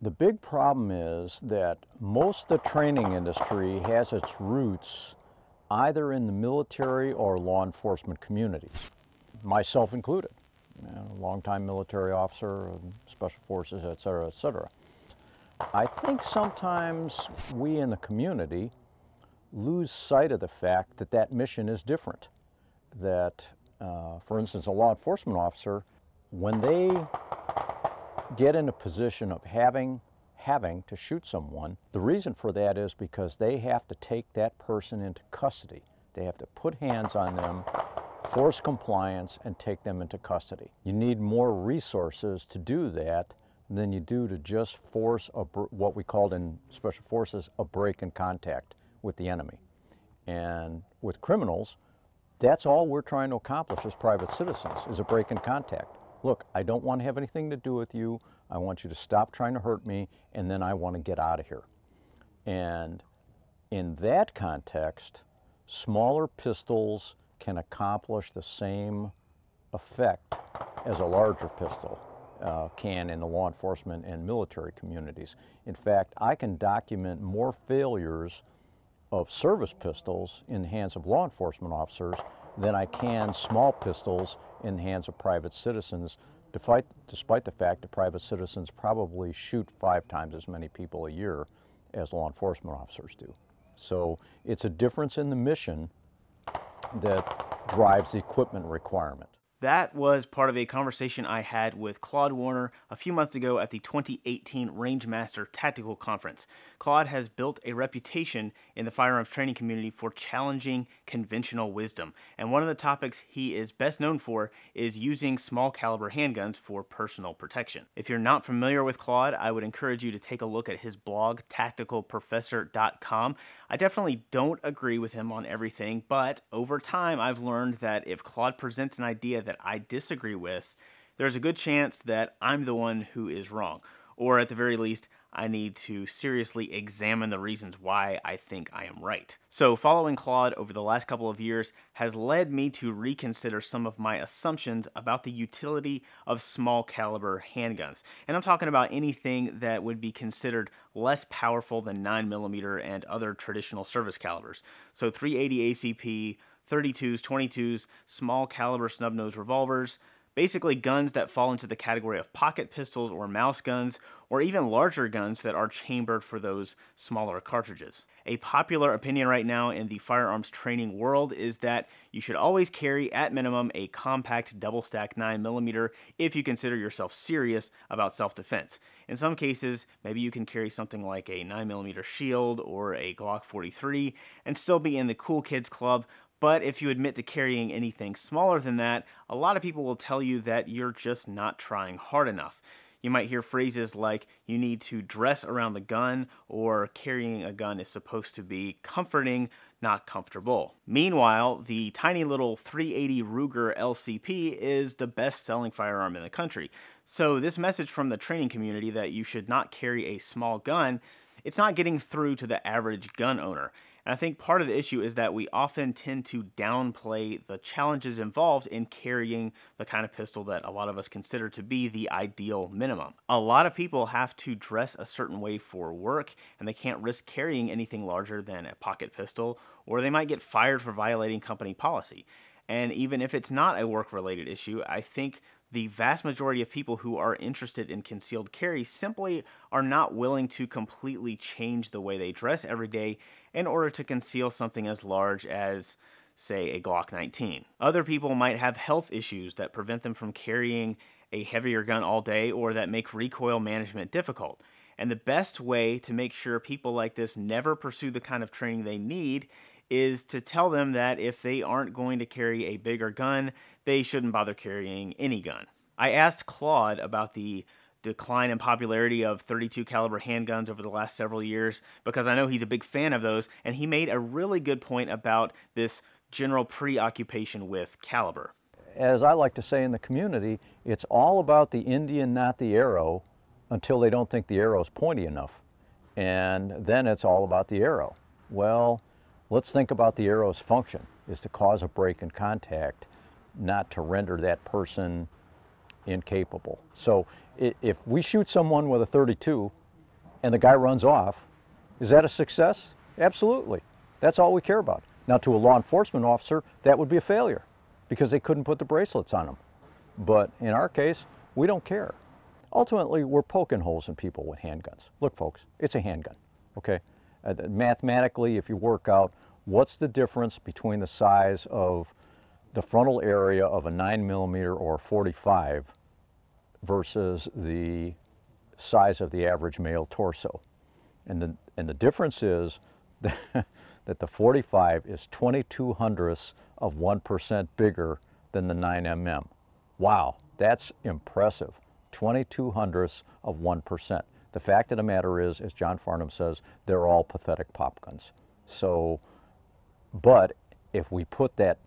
The big problem is that most of the training industry has its roots either in the military or law enforcement communities, myself included. You know, longtime military officer, special forces, et cetera, et cetera. I think sometimes we in the community lose sight of the fact that that mission is different. That, uh, for instance, a law enforcement officer, when they get in a position of having having to shoot someone, the reason for that is because they have to take that person into custody. They have to put hands on them, force compliance, and take them into custody. You need more resources to do that than you do to just force a, what we called in special forces a break in contact with the enemy. And with criminals, that's all we're trying to accomplish as private citizens is a break in contact. Look, I don't want to have anything to do with you. I want you to stop trying to hurt me, and then I want to get out of here. And in that context, smaller pistols can accomplish the same effect as a larger pistol uh, can in the law enforcement and military communities. In fact, I can document more failures of service pistols in the hands of law enforcement officers than I can small pistols in the hands of private citizens, despite, despite the fact that private citizens probably shoot five times as many people a year as law enforcement officers do. So it's a difference in the mission that drives the equipment requirement. That was part of a conversation I had with Claude Werner a few months ago at the 2018 Rangemaster Tactical Conference. Claude has built a reputation in the firearms training community for challenging conventional wisdom, and one of the topics he is best known for is using small caliber handguns for personal protection. If you're not familiar with Claude, I would encourage you to take a look at his blog, tacticalprofessor.com. I definitely don't agree with him on everything, but over time I've learned that if Claude presents an idea that I disagree with, there's a good chance that I'm the one who is wrong. Or at the very least, I need to seriously examine the reasons why I think I am right. So, following Claude over the last couple of years has led me to reconsider some of my assumptions about the utility of small caliber handguns. And I'm talking about anything that would be considered less powerful than 9mm and other traditional service calibers. So, 380 ACP, 32s, 22s, small caliber snub nose revolvers, basically guns that fall into the category of pocket pistols or mouse guns, or even larger guns that are chambered for those smaller cartridges. A popular opinion right now in the firearms training world is that you should always carry at minimum a compact double stack 9mm if you consider yourself serious about self-defense. In some cases, maybe you can carry something like a 9mm shield or a Glock 43 and still be in the cool kids club, but if you admit to carrying anything smaller than that, a lot of people will tell you that you're just not trying hard enough. You might hear phrases like, you need to dress around the gun, or carrying a gun is supposed to be comforting, not comfortable. Meanwhile, the tiny little 380 Ruger LCP is the best selling firearm in the country. So, this message from the training community that you should not carry a small gun, it's not getting through to the average gun owner. And I think part of the issue is that we often tend to downplay the challenges involved in carrying the kind of pistol that a lot of us consider to be the ideal minimum. A lot of people have to dress a certain way for work, and they can't risk carrying anything larger than a pocket pistol, or they might get fired for violating company policy. And even if it's not a work related issue, I think the vast majority of people who are interested in concealed carry simply are not willing to completely change the way they dress every day in order to conceal something as large as, say, a Glock 19. Other people might have health issues that prevent them from carrying a heavier gun all day or that make recoil management difficult. And the best way to make sure people like this never pursue the kind of training they need is to tell them that if they aren't going to carry a bigger gun, they shouldn't bother carrying any gun. I asked Claude about the decline in popularity of 32 caliber handguns over the last several years because I know he's a big fan of those and he made a really good point about this general preoccupation with caliber. As I like to say in the community, it's all about the Indian, not the arrow, until they don't think the arrow is pointy enough. And then it's all about the arrow. Well, let's think about the arrow's function, is to cause a break in contact, not to render that person incapable. So if we shoot someone with a 32 and the guy runs off, is that a success? Absolutely. That's all we care about. Now, to a law enforcement officer, that would be a failure because they couldn't put the bracelets on them. But in our case, we don't care. Ultimately, we're poking holes in people with handguns. Look, folks, it's a handgun, okay? Uh, mathematically, if you work out what's the difference between the size of the frontal area of a 9 millimeter or 45 versus the size of the average male torso. And the, and the difference is that, that the 45 is 22 hundredths of 1% bigger than the 9mm. Wow, that's impressive. 22 hundredths of 1%. The fact of the matter is, as John Farnam says, they're all pathetic pop guns. So, but if we put that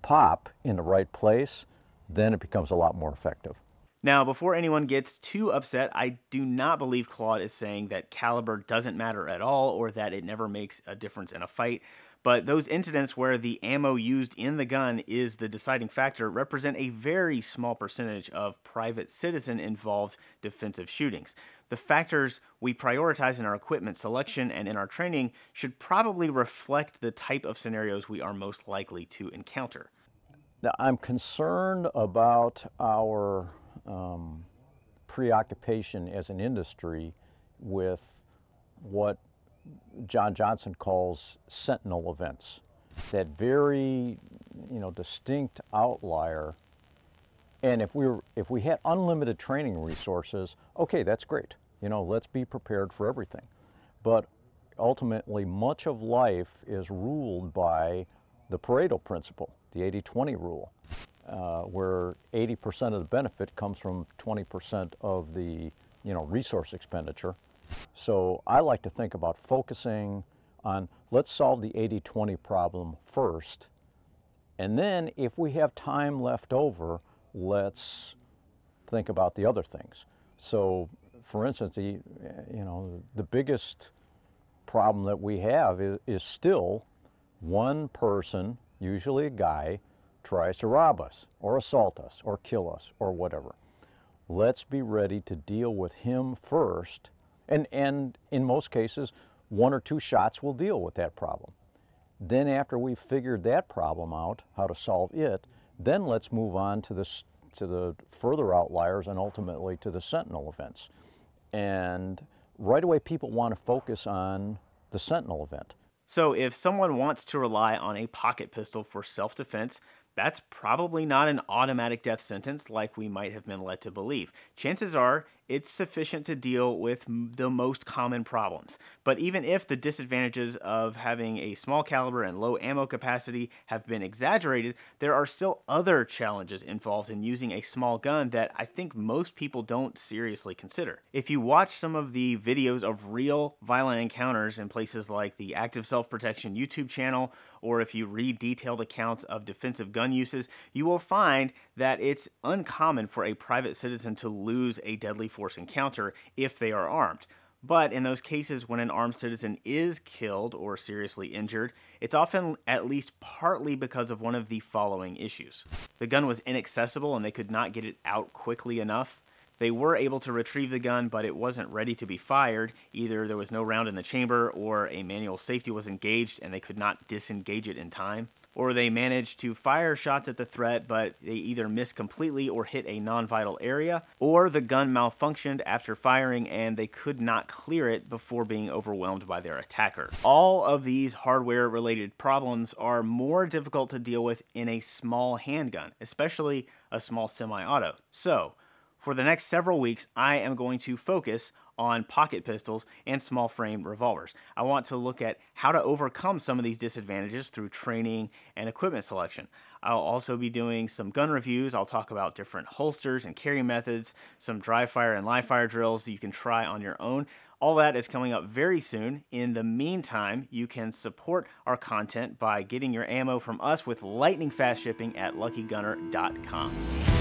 pop in the right place, then it becomes a lot more effective. Now, before anyone gets too upset, I do not believe Claude is saying that caliber doesn't matter at all or that it never makes a difference in a fight. But those incidents where the ammo used in the gun is the deciding factor represent a very small percentage of private citizen involved defensive shootings. The factors we prioritize in our equipment selection and in our training should probably reflect the type of scenarios we are most likely to encounter. Now, I'm concerned about our um, preoccupation as an industry with what John Johnson calls sentinel events. That very, you know, distinct outlier. And if we were, if we had unlimited training resources, okay, that's great. You know, let's be prepared for everything. But ultimately, much of life is ruled by the Pareto principle, the 80-20 rule, uh, where 80% of the benefit comes from 20% of the, you know, resource expenditure. So I like to think about focusing on let's solve the 80-20 problem first, and then if we have time left over, let's think about the other things. So for instance, the, you know, the biggest problem that we have is, is still one person, usually a guy, tries to rob us or assault us or kill us or whatever. Let's be ready to deal with him first and, and in most cases, one or two shots will deal with that problem. Then after we've figured that problem out, how to solve it, then let's move on to, to the further outliers and ultimately to the sentinel events. And right away people want to focus on the sentinel event. So if someone wants to rely on a pocket pistol for self-defense, that's probably not an automatic death sentence like we might have been led to believe. Chances are it's sufficient to deal with the most common problems. But even if the disadvantages of having a small caliber and low ammo capacity have been exaggerated, there are still other challenges involved in using a small gun that I think most people don't seriously consider. If you watch some of the videos of real violent encounters in places like the Active Self Protection YouTube channel, or if you read detailed accounts of defensive gun uses, you will find that it's uncommon for a private citizen to lose a deadly force encounter if they are armed. But in those cases when an armed citizen is killed or seriously injured, it's often at least partly because of one of the following issues. The gun was inaccessible and they could not get it out quickly enough. They were able to retrieve the gun, but it wasn't ready to be fired. Either there was no round in the chamber, or a manual safety was engaged and they could not disengage it in time or they managed to fire shots at the threat, but they either missed completely or hit a non vital area, or the gun malfunctioned after firing and they could not clear it before being overwhelmed by their attacker. All of these hardware related problems are more difficult to deal with in a small handgun, especially a small semi auto. So, for the next several weeks, I am going to focus on pocket pistols and small frame revolvers. I want to look at how to overcome some of these disadvantages through training and equipment selection. I'll also be doing some gun reviews. I'll talk about different holsters and carry methods, some dry fire and live fire drills that you can try on your own. All that is coming up very soon. In the meantime, you can support our content by getting your ammo from us with lightning fast shipping at luckygunner.com.